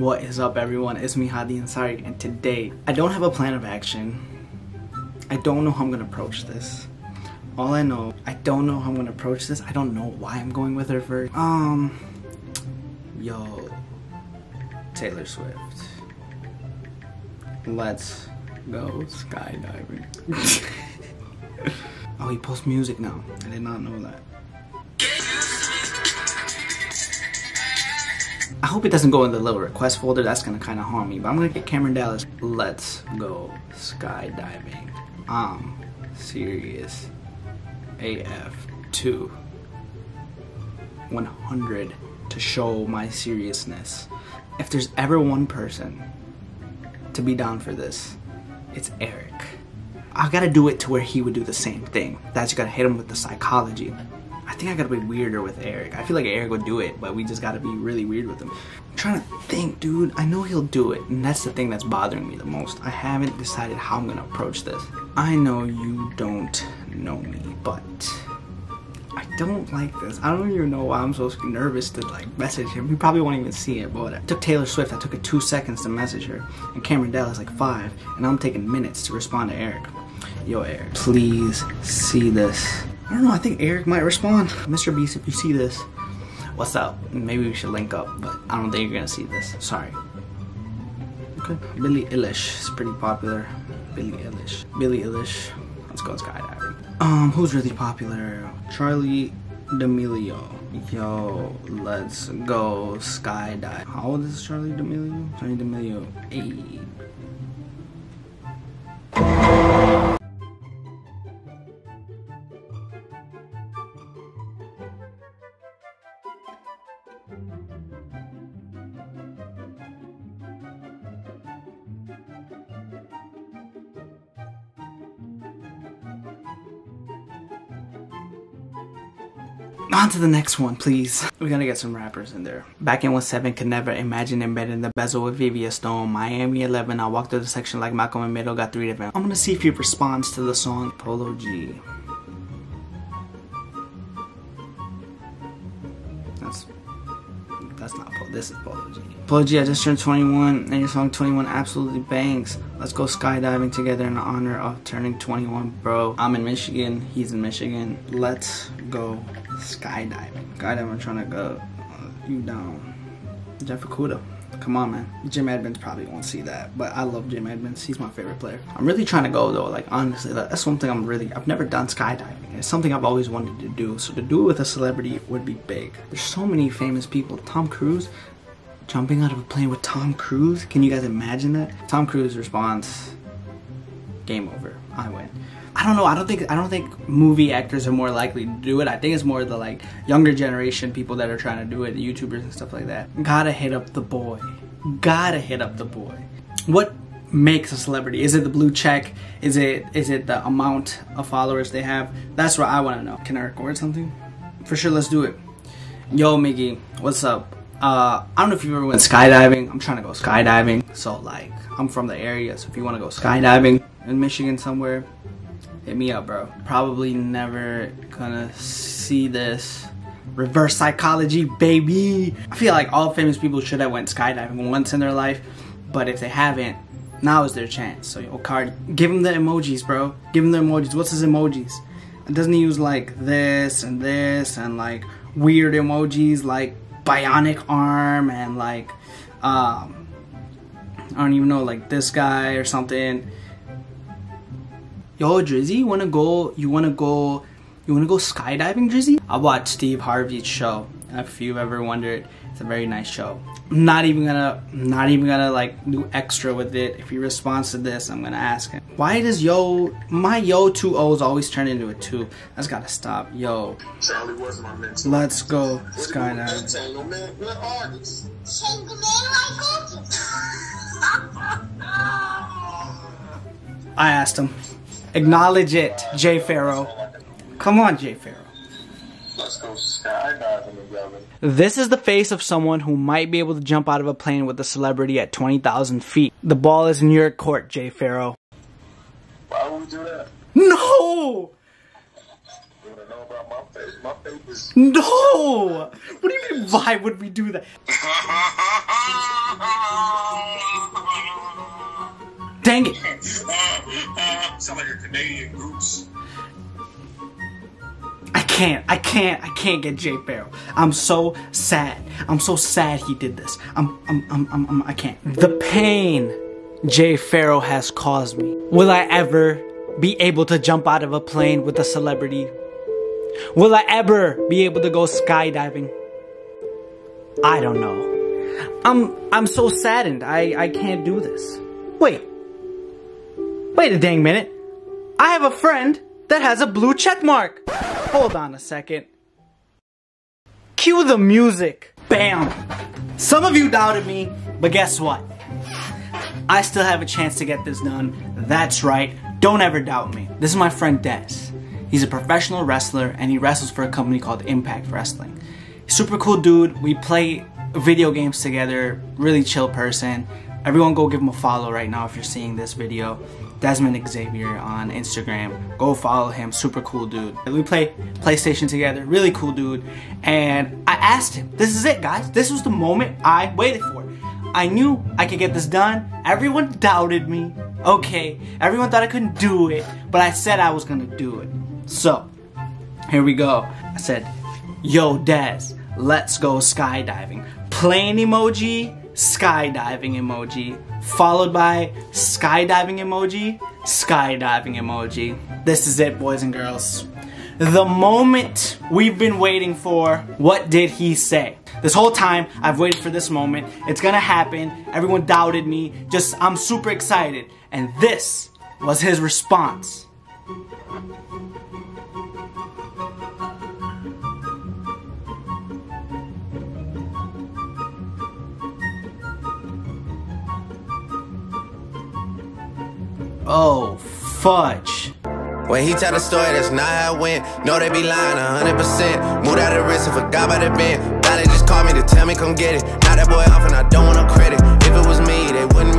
What is up everyone? It's me Hadi Ansari and today I don't have a plan of action. I don't know how I'm gonna approach this. All I know, I don't know how I'm gonna approach this. I don't know why I'm going with her first. Um, yo, Taylor Swift. Let's go skydiving. oh, he posts music now. I did not know that. I hope it doesn't go in the little request folder. That's gonna kind of harm me. But I'm gonna get Cameron Dallas. Let's go skydiving. I'm serious. AF 2 100 to show my seriousness. If there's ever one person to be down for this, it's Eric. I gotta do it to where he would do the same thing. That's gotta hit him with the psychology. I think I gotta be weirder with Eric. I feel like Eric would do it, but we just gotta be really weird with him. I'm trying to think, dude. I know he'll do it, and that's the thing that's bothering me the most. I haven't decided how I'm gonna approach this. I know you don't know me, but I don't like this. I don't even know why I'm so nervous to like message him. He probably won't even see it, but I took Taylor Swift. I took it two seconds to message her, and Cameron Dallas like five, and I'm taking minutes to respond to Eric. Yo, Eric, please see this. I don't know, I think Eric might respond. Mr. Beast, if you see this, what's up? Maybe we should link up, but I don't think you're gonna see this. Sorry. Okay. Billie Eilish is pretty popular. Billie Eilish. Billie Eilish. Let's go skydiving. Um, who's really popular? Charlie D'Amelio. Yo, let's go skydive. How old is Charlie D'Amelio? Charlie D'Amelio. Hey. On to the next one, please. We're gonna get some rappers in there. Back in 17 could never imagine embedding the bezel with VVS Stone. Miami 11, I walked through the section like Malcolm in Middle, got three different. I'm gonna see if he responds to the song Polo G. That's that's not Polo. This is Polo G. Polo G, I just turned 21, and your song 21 absolutely bangs. Let's go skydiving together in honor of turning 21, bro. I'm in Michigan. He's in Michigan. Let's go skydiving. Skydiving, I'm trying to go uh, you down. Jeff Okudah. Come on, man. Jim Edmonds probably won't see that, but I love Jim Edmonds. He's my favorite player. I'm really trying to go though. Like honestly, that's one thing I'm really. I've never done skydiving. It's something I've always wanted to do. So to do it with a celebrity would be big. There's so many famous people. Tom Cruise, jumping out of a plane with Tom Cruise. Can you guys imagine that? Tom Cruise responds, "Game over. I win." I don't know. I don't think I don't think movie actors are more likely to do it. I think it's more the like younger generation people that are trying to do it, YouTubers and stuff like that. Gotta hit up the boy. Gotta hit up the boy. What makes a celebrity? Is it the blue check? Is it is it the amount of followers they have? That's what I want to know. Can I record something? For sure, let's do it. Yo, Miggy, what's up? Uh, I don't know if you ever went skydiving. I'm trying to go skydiving. So like, I'm from the area. So if you want to go skydiving in Michigan somewhere, hit me up, bro. Probably never gonna see this. Reverse psychology, baby. I feel like all famous people should have went skydiving once in their life, but if they haven't, now is their chance. So, yo, give him the emojis, bro. Give him the emojis. What's his emojis? Doesn't he use like this and this and like weird emojis like bionic arm and like um I don't even know like this guy or something yo Drizzy, you wanna go you wanna go you wanna go skydiving Drizzy? I watched Steve Harvey's show. If you've ever wondered, it's a very nice show. I'm not even gonna not even gonna like do extra with it. If he responds to this, I'm gonna ask him. Why does yo my yo two O's always turn into a two? That's gotta stop. Yo. Charlie was my mentor. Let's go skydiving. I asked him. Acknowledge it, Jay Farrow. Come on, Jay Farrow. Let's go skydiving. This is the face of someone who might be able to jump out of a plane with a celebrity at 20,000 feet. The ball is in your court, Jay Farrow. Why would we do that? No! You wanna know about my face? My face is. No! What do you mean, why would we do that? Dang it. Sound like a Canadian goose. I can't, I can't, I can't get Jay Farrell. I'm so sad. I'm so sad he did this. I'm, I'm, I'm, I'm, I'm I can't. The pain Jay Farrell has caused me. Will I ever be able to jump out of a plane with a celebrity? Will I ever be able to go skydiving? I don't know. I'm, I'm so saddened. I, I can't do this. Wait. Wait a dang minute. I have a friend that has a blue check mark. Hold on a second. Cue the music. Bam. Some of you doubted me, but guess what? I still have a chance to get this done. That's right. Don't ever doubt me. This is my friend Des. He's a professional wrestler and he wrestles for a company called Impact Wrestling. Super cool dude. We play video games together. Really chill person. Everyone go give him a follow right now if you're seeing this video. Desmond Xavier on Instagram. Go follow him. Super cool dude. We play PlayStation together. Really cool dude. And I asked him, this is it guys. This was the moment I waited for. I knew I could get this done. Everyone doubted me. Okay, everyone thought I couldn't do it, but I said I was gonna do it. So, here we go. I said, yo, Des, let's go skydiving. Plane emoji, skydiving emoji, followed by skydiving emoji, skydiving emoji. This is it, boys and girls. The moment we've been waiting for, what did he say? This whole time, I've waited for this moment. It's gonna happen. Everyone doubted me. Just, I'm super excited. And this was his response. Oh, fudge. When he tell the story, that's not how it went. No, they be lying 100%. Moved out of risk and forgot about the bend. Now they just called me to tell me come get it. Now that boy off and I don't want no credit. If it was me, they wouldn't